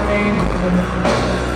everything.